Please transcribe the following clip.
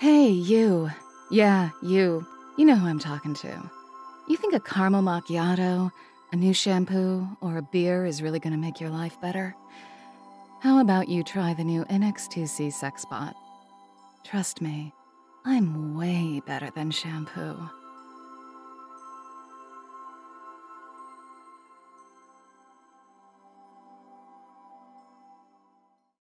Hey, you. Yeah, you. You know who I'm talking to. You think a caramel macchiato, a new shampoo, or a beer is really gonna make your life better? How about you try the new NX2C Sexbot? Trust me, I'm way better than shampoo.